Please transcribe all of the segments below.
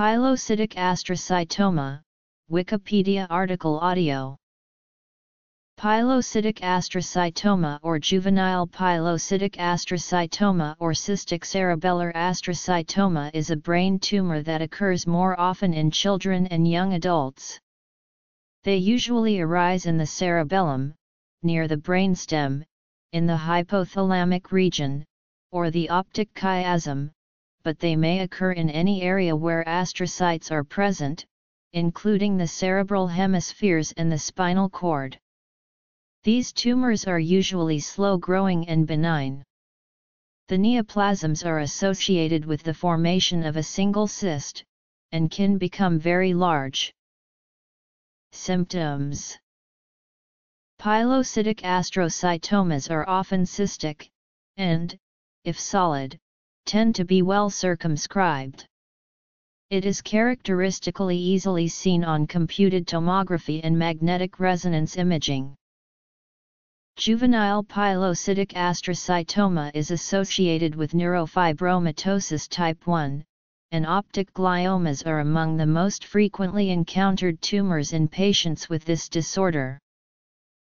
Pilocytic astrocytoma, Wikipedia article audio. Pilocytic astrocytoma or juvenile pilocytic astrocytoma or cystic cerebellar astrocytoma is a brain tumor that occurs more often in children and young adults. They usually arise in the cerebellum, near the brainstem, in the hypothalamic region, or the optic chiasm, but they may occur in any area where astrocytes are present, including the cerebral hemispheres and the spinal cord. These tumors are usually slow-growing and benign. The neoplasms are associated with the formation of a single cyst, and can become very large. Symptoms Pilocytic astrocytomas are often cystic, and, if solid, tend to be well circumscribed. It is characteristically easily seen on computed tomography and magnetic resonance imaging. Juvenile pilocytic astrocytoma is associated with neurofibromatosis type 1, and optic gliomas are among the most frequently encountered tumors in patients with this disorder.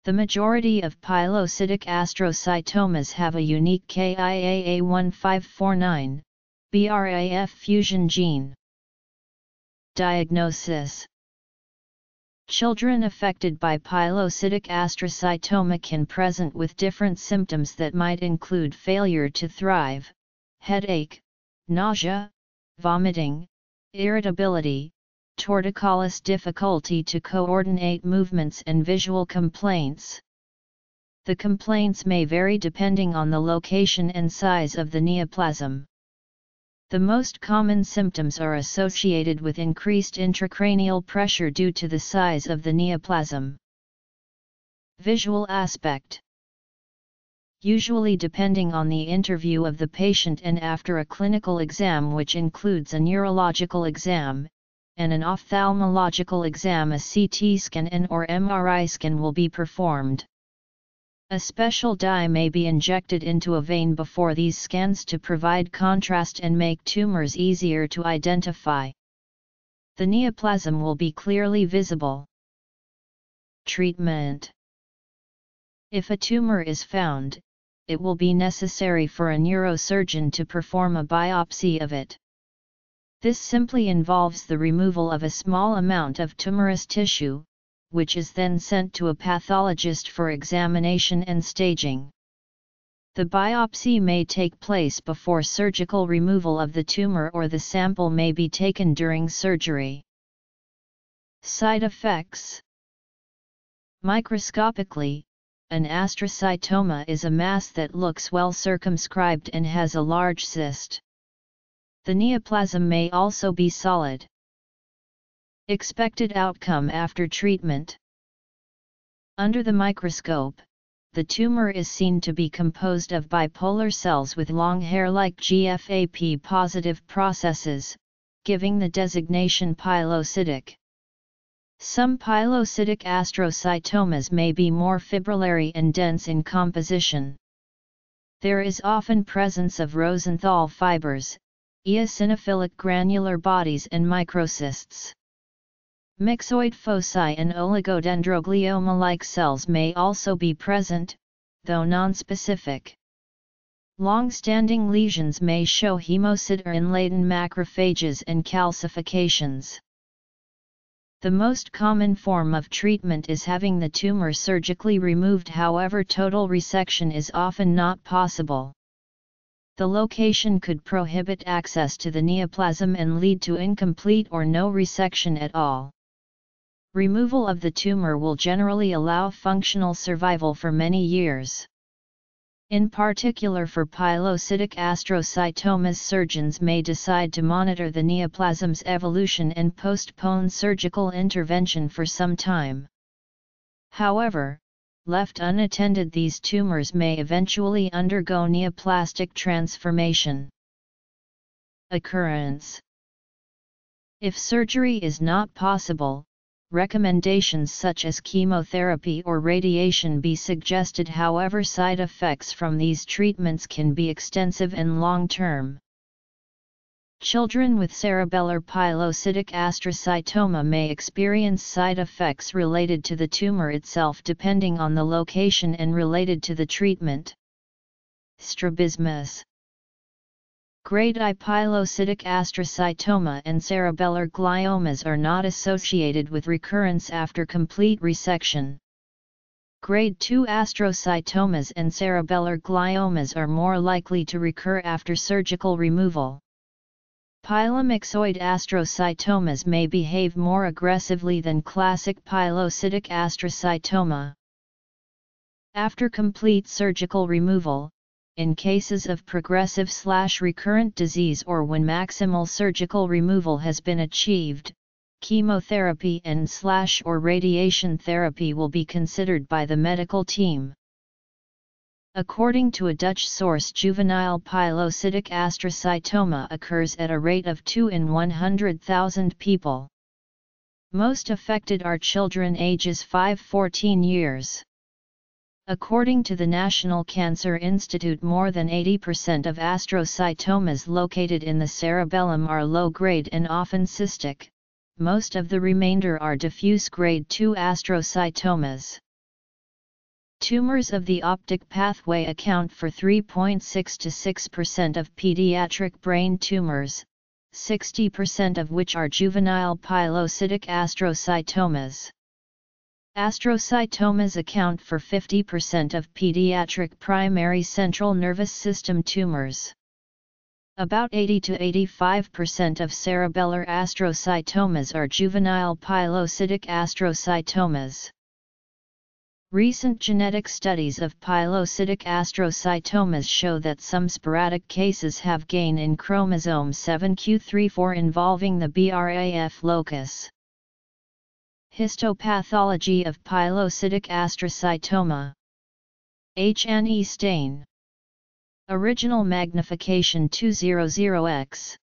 The majority of pilocytic astrocytomas have a unique KIAA1549, BRAF fusion gene. Diagnosis Children affected by pilocytic astrocytoma can present with different symptoms that might include failure to thrive, headache, nausea, vomiting, irritability, torticollis difficulty to coordinate movements and visual complaints. The complaints may vary depending on the location and size of the neoplasm. The most common symptoms are associated with increased intracranial pressure due to the size of the neoplasm. Visual aspect Usually depending on the interview of the patient and after a clinical exam which includes a neurological exam, and an ophthalmological exam a CT scan and or MRI scan will be performed. A special dye may be injected into a vein before these scans to provide contrast and make tumors easier to identify. The neoplasm will be clearly visible. Treatment If a tumor is found, it will be necessary for a neurosurgeon to perform a biopsy of it. This simply involves the removal of a small amount of tumorous tissue, which is then sent to a pathologist for examination and staging. The biopsy may take place before surgical removal of the tumor or the sample may be taken during surgery. Side effects Microscopically, an astrocytoma is a mass that looks well circumscribed and has a large cyst. The neoplasm may also be solid. Expected outcome after treatment Under the microscope, the tumor is seen to be composed of bipolar cells with long hair-like GFAP-positive processes, giving the designation pilocytic. Some pilocytic astrocytomas may be more fibrillary and dense in composition. There is often presence of Rosenthal fibers, eosinophilic granular bodies and microcysts. Myxoid foci and oligodendroglioma-like cells may also be present, though nonspecific. Long-standing lesions may show hemosiderin-laden macrophages and calcifications. The most common form of treatment is having the tumor surgically removed however total resection is often not possible. The location could prohibit access to the neoplasm and lead to incomplete or no resection at all. Removal of the tumor will generally allow functional survival for many years. In particular for pilocytic astrocytomas surgeons may decide to monitor the neoplasm's evolution and postpone surgical intervention for some time. However, left unattended these tumors may eventually undergo neoplastic transformation. Occurrence If surgery is not possible, recommendations such as chemotherapy or radiation be suggested however side effects from these treatments can be extensive and long-term. Children with cerebellar pilocytic astrocytoma may experience side effects related to the tumor itself depending on the location and related to the treatment. Strabismus Grade I pilocytic astrocytoma and cerebellar gliomas are not associated with recurrence after complete resection. Grade 2 astrocytomas and cerebellar gliomas are more likely to recur after surgical removal. Pilomyxoid astrocytomas may behave more aggressively than classic pilocytic astrocytoma. After complete surgical removal, in cases of progressive slash recurrent disease or when maximal surgical removal has been achieved, chemotherapy and slash or radiation therapy will be considered by the medical team. According to a Dutch source juvenile pilocytic astrocytoma occurs at a rate of 2 in 100,000 people. Most affected are children ages 5-14 years. According to the National Cancer Institute more than 80% of astrocytomas located in the cerebellum are low-grade and often cystic, most of the remainder are diffuse grade 2 astrocytomas. Tumors of the optic pathway account for 3.6 to 6% of pediatric brain tumors, 60% of which are juvenile pilocytic astrocytomas. Astrocytomas account for 50% of pediatric primary central nervous system tumors. About 80 to 85% of cerebellar astrocytomas are juvenile pilocytic astrocytomas. Recent genetic studies of pilocytic astrocytomas show that some sporadic cases have gain in chromosome 7q34 involving the BRAF locus. Histopathology of pilocytic astrocytoma H&E stain Original magnification 200x.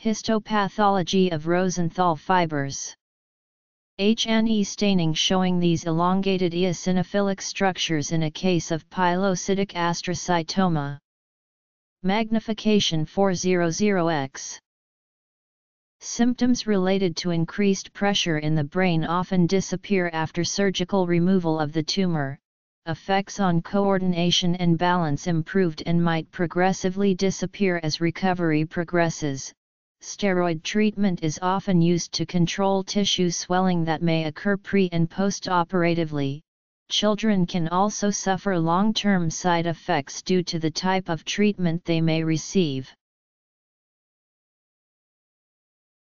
Histopathology of Rosenthal fibers. H&E staining showing these elongated eosinophilic structures in a case of pilocytic astrocytoma. Magnification 400x. Symptoms related to increased pressure in the brain often disappear after surgical removal of the tumor, effects on coordination and balance improved and might progressively disappear as recovery progresses. Steroid treatment is often used to control tissue swelling that may occur pre and post-operatively. Children can also suffer long-term side effects due to the type of treatment they may receive.